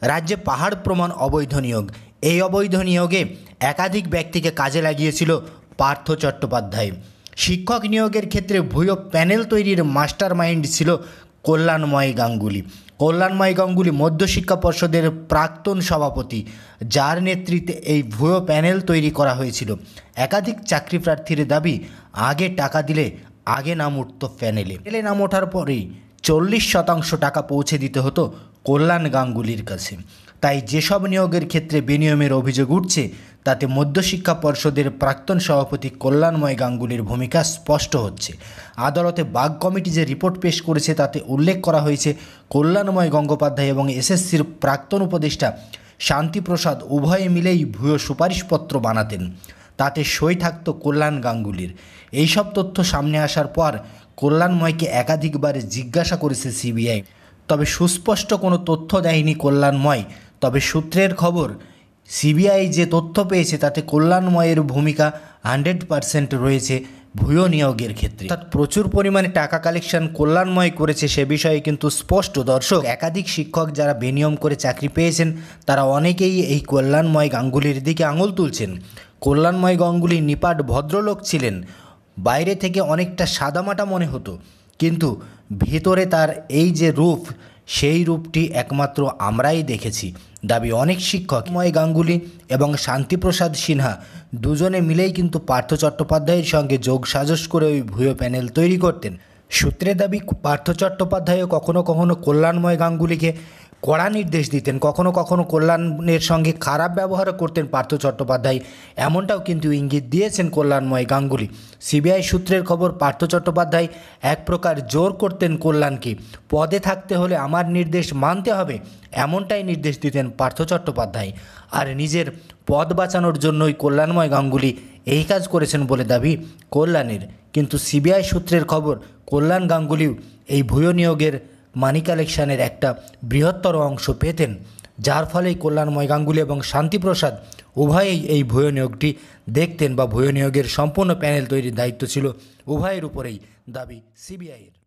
রাজ্যে পাহাড় প্রমাণ অবৈধ নিয়োগ। এই অবৈধ নিয়োগে একাধিক ব্যক্তিকে কাজে লাগিয়েছিল পার্থ চট্টোপাধ্যায়। শিক্ষক নিয়োগের ক্ষেত্রে ভূয় প্যানেল তৈরির মাস্টার মাইন্ড ছিল কল্যাণময় গাঙ্গুলি। কল্যাণময় গাঙ্গুলি মধ্যশিক্ষা পর্ষদের প্রাক্তন সভাপতি, যার নেতৃত্বে এই ভুয়ো প্যানেল তৈরি করা হয়েছিল। একাধিক চাকরি প্রার্থীর দাবি, আগে টাকা দিলে আগে নাম উঠত প্যানেলে। প্যানেলে নাম ওঠার পরেই চল্লিশ শতাংশ টাকা পৌঁছে দিতে হতো কল্যাণ গাঙ্গুলির কাছে। তাই যেসব নিয়োগের ক্ষেত্রে বিনিয়মের অভিযোগ উঠছে, তাতে মধ্যশিক্ষা পর্ষদের প্রাক্তন সভাপতি কল্যাণময় গাঙ্গুলির ভূমিকা স্পষ্ট হচ্ছে। আদালতে বাগ কমিটি যে রিপোর্ট পেশ করেছে, তাতে উল্লেখ করা হয়েছে, কল্যাণময় গঙ্গোপাধ্যায় এবং এসএসসির প্রাক্তন উপদেষ্টা শান্তিপ্রসাদ উভয়ে মিলেই ভূয় সুপারিশপত্র বানাতেন। তাতে সই থাকত কল্যাণ গাঙ্গুলির। এইসব তথ্য সামনে আসার পর কল্যাণময়কে একাধিকবার জিজ্ঞাসা করেছে সিবিআই। তবে সুস্পষ্ট কোনো তথ্য দেয়নি কল্যাণময়। তবে সূত্রের খবর, সিবিআই যে তথ্য পেয়েছে তাতে কল্যাণময়ের ভূমিকা হান্ড্রেড পারসেন্ট রয়েছে ভূয় নিয়োগের ক্ষেত্রে। অর্থাৎ প্রচুর পরিমাণে টাকা কালেকশন কল্যাণময় করেছে সে বিষয়ে কিন্তু স্পষ্ট। দর্শক, একাধিক শিক্ষক যারা বেনিয়ম করে চাকরি পেয়েছেন, তারা অনেকেই এই কল্যাণময় গাঙ্গুলির দিকে আঙুল তুলছেন। কল্যাণময় গাঙ্গুলি নিপাট ভদ্রলোক ছিলেন। বাইরে থেকে অনেকটা সাদামাটা মনে হতো, কিন্তু ভেতরে তার এই যে রূপ, সেই রূপটি একমাত্র আমরাই দেখেছি। দাবি অনেক শিক্ষক ময় গাঙ্গুলি এবং শান্তিপ্রসাদ সিনহা দুজনে মিলেই কিন্তু পার্থ চট্টোপাধ্যায়ের সঙ্গে যোগ সাজস করে ওই ভুয়ো প্যানেল তৈরি করতেন। সূত্রে দাবি, পার্থ চট্টোপাধ্যায়ও কখনো কখনো কল্যাণময় গাঙ্গুলিকে কড়া নির্দেশ দিতেন। কখনো কখনো কল্যাণের সঙ্গে খারাপ ব্যবহারও করতেন পার্থ চট্টোপাধ্যায়। এমনটাও কিন্তু ইঙ্গিত দিয়েছেন কল্যাণময় গাঙ্গুলি। সিবিআই সূত্রের খবর, পার্থ চট্টোপাধ্যায় এক প্রকার জোর করতেন কল্যাণকে। পদে থাকতে হলে আমার নির্দেশ মানতে হবে, এমনটাই নির্দেশ দিতেন পার্থ চট্টোপাধ্যায়। আর নিজের পদ বাঁচানোর জন্যই কল্যাণময় গাঙ্গুলি এই কাজ করেছেন বলে দাবি কল্যাণের। কিন্তু সিবিআই সূত্রের খবর, কল্যাণ গাঙ্গুলিও এই ভূয় নিয়োগের মানি কালেকশানের একটা বৃহত্তর অংশ পেতেন, যার ফলেই কল্যাণময় গাঙ্গুলি এবং শান্তিপ্রসাদ উভয়েই এই ভূয় নিয়োগটি দেখতেন বা ভূয় নিয়োগের সম্পূর্ণ প্যানেল তৈরির দায়িত্ব ছিল উভয়ের উপরেই দাবি সিবিআইয়ের।